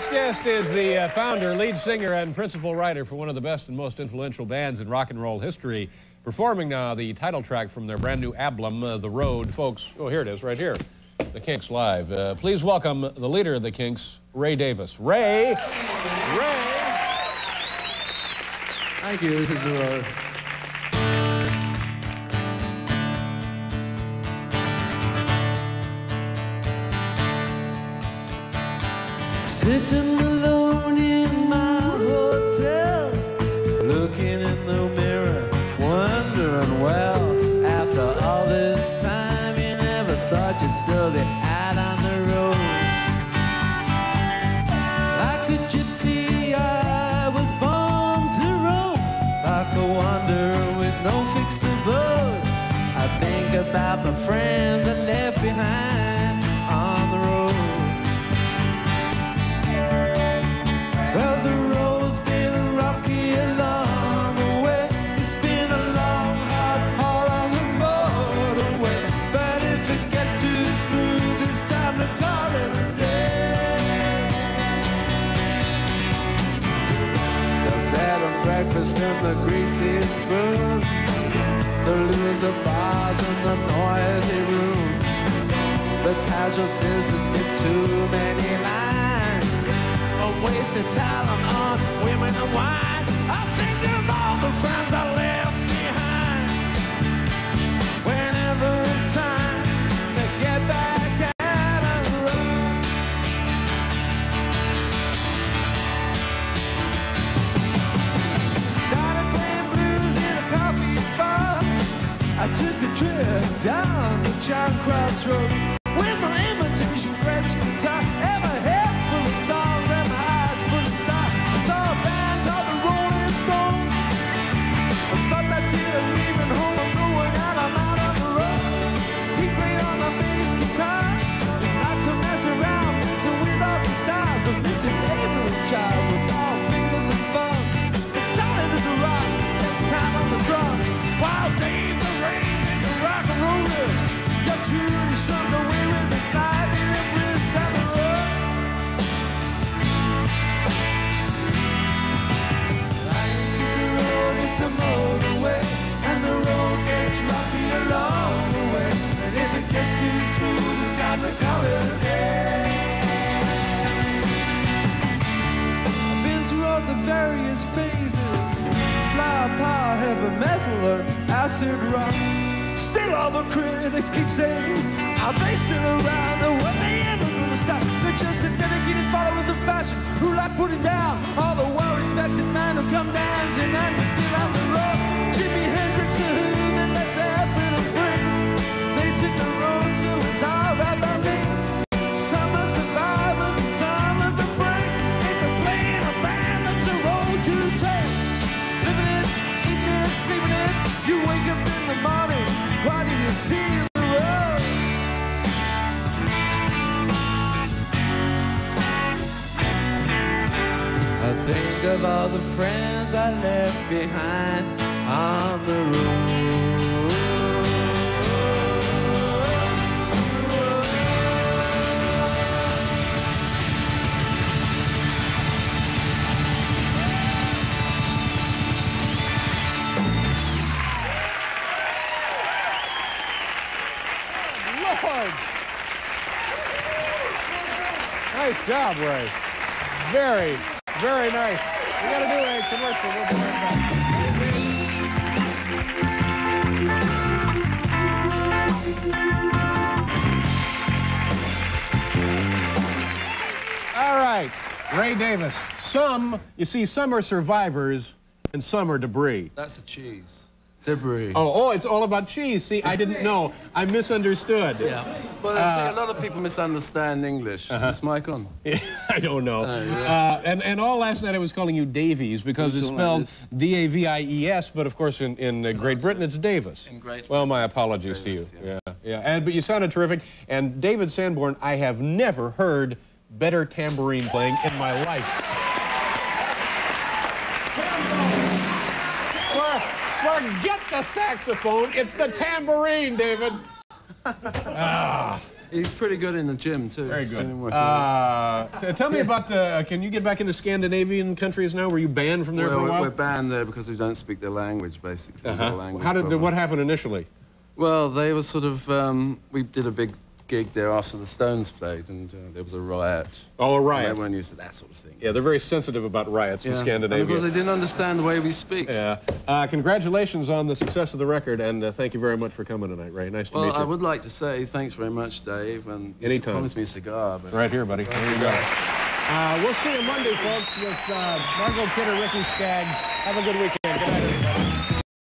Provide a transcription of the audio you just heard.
next guest is the uh, founder, lead singer, and principal writer for one of the best and most influential bands in rock and roll history. Performing now the title track from their brand new album, uh, The Road. Folks, oh, here it is, right here. The Kinks Live. Uh, please welcome the leader of the Kinks, Ray Davies. Ray! Ray! Thank you. This is The Sitting alone in my hotel, looking in the mirror, wondering, well, after all this time, you never thought you'd still be out on the road. Like a gypsy, I was born to roam, like a wanderer with no fixed abode. I think about my friends spoons, the loser bars and the noisy rooms, the casualties that did too many lines a waste of talent on women and wine. Took a trip down the Charing Cross Road acid rock Still all the critics keep saying Are they still around, or when they ever gonna stop? They're just the dedicated followers of fashion Who like putting down I think of all the friends I left behind on the road. Lord! Nice job, Ray. Very, very nice. We got to do a commercial. We'll be right back. All right, Ray Davis. Some, you see, some are survivors and some are debris. That's a cheese. Debris. Oh, oh, it's all about cheese. See, I didn't know. I misunderstood. Yeah. Well, I see, a lot of people misunderstand English. Is this mic on? I don't know. yeah. uh, and, and all last night I was calling you Davies because it's Something like spelled D-A-V-I-E-S, but of course in, in uh, Great Britain it's Davis. In Great well, my apologies Davis, to you. yeah. Yeah, yeah. And, but you sounded terrific. And David Sanborn, I have never heard better tambourine playing in my life. For, forget the saxophone, it's the tambourine, David. ah, He's pretty good in the gym too. Very good. him. Uh, tell me about the. Can you get back into Scandinavian countries now? Were you banned from there Well, for a we're- while? we're banned there because we don't speak their language, basically. Uh-huh. language How did problem. what happened initially? Well, they were sort of. Um, we did a big gig there after the Stones played, and uh, there was a riot. Oh, a And riot. they weren't used to that sort of thing. Yeah, they're very sensitive about riots in Scandinavia. And because they didn't understand the way we speak. Yeah. Uh, congratulations on the success of the record, and uh, thank you very much for coming tonight, Ray. Nice to Well, meet you. Well, I would like to say thanks very much, Dave, and Anytime. promised me a cigar. But Right here, buddy. There you go. Uh, we'll see you Monday, folks, with uh, Margot Kidder, Ricky Skaggs. Have a good weekend. Good night.